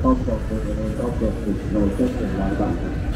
到处都是回头路到处都是路就是玩耍路